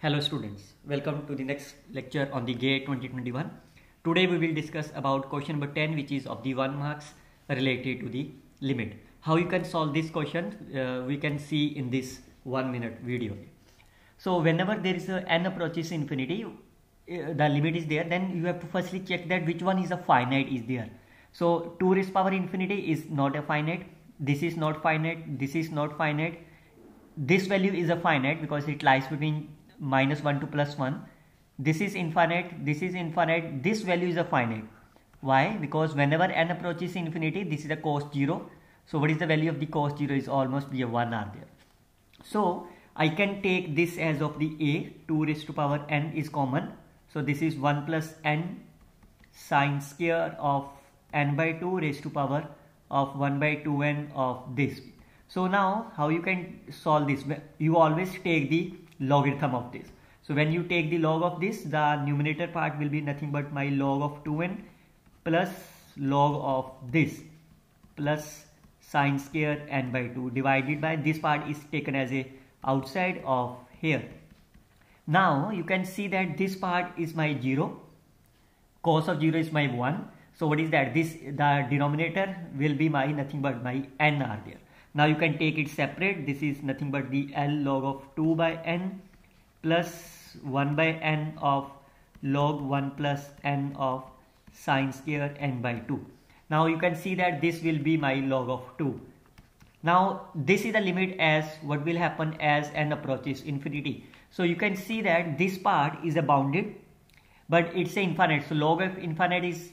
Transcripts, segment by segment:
Hello students, welcome to the next lecture on the GATE 2021. Today we will discuss about question number 10 which is of the 1 marks related to the limit. How you can solve this question uh, we can see in this 1 minute video. So whenever there is a n approaches infinity uh, the limit is there then you have to firstly check that which one is a finite is there. So 2 raised power infinity is not a finite, this is not finite, this is not finite, this value is a finite because it lies between minus 1 to plus 1 this is infinite this is infinite this value is a finite. Why? Because whenever n approaches infinity this is a cos 0 so what is the value of the cos 0 is almost be a 1 are there. So I can take this as of the a 2 raised to power n is common. So this is 1 plus n sine square of n by 2 raised to power of 1 by 2n of this. So now how you can solve this? You always take the logarithm of this. So when you take the log of this, the numerator part will be nothing but my log of 2n plus log of this plus sine square n by 2 divided by this part is taken as a outside of here. Now you can see that this part is my 0, cos of 0 is my 1. So what is that? This the denominator will be my nothing but my n are there. Now you can take it separate. This is nothing but the L log of 2 by n plus 1 by n of log 1 plus n of sine square n by 2. Now you can see that this will be my log of 2. Now this is the limit as what will happen as n approaches infinity. So you can see that this part is a bounded but it's a infinite. So log of infinite is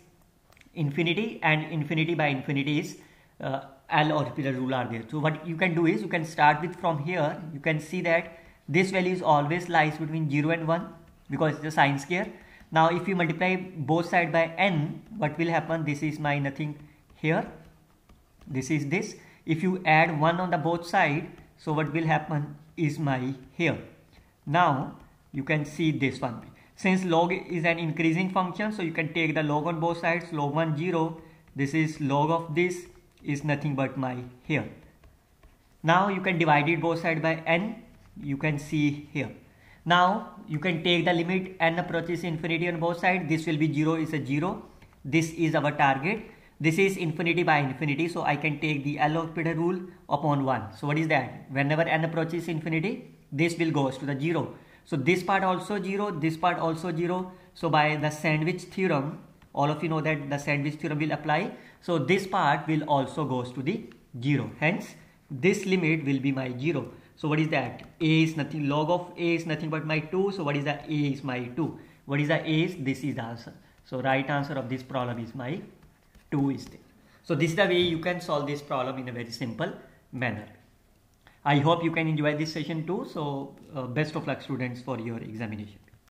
infinity and infinity by infinity is uh, L'Hopital rule are there. So what you can do is you can start with from here. You can see that this value is always lies between 0 and 1 because it's a sine square. Now if you multiply both side by n, what will happen? This is my nothing here. This is this. If you add 1 on the both side, so what will happen is my here. Now you can see this one. Since log is an increasing function, so you can take the log on both sides, log 1 0. This is log of this is nothing but my here. Now you can divide it both side by n. You can see here. Now you can take the limit n approaches infinity on both sides. This will be 0 is a 0. This is our target. This is infinity by infinity. So I can take the L'Hopital rule upon 1. So what is that? Whenever n approaches infinity, this will goes to the 0. So this part also 0, this part also 0. So by the sandwich theorem, all of you know that the sandwich theorem will apply. So this part will also goes to the 0. Hence, this limit will be my 0. So what is that? A is nothing, log of A is nothing but my 2. So what is the A is my 2. What is the A is? This is the answer. So right answer of this problem is my 2 is there. So this is the way you can solve this problem in a very simple manner. I hope you can enjoy this session too. So uh, best of luck students for your examination.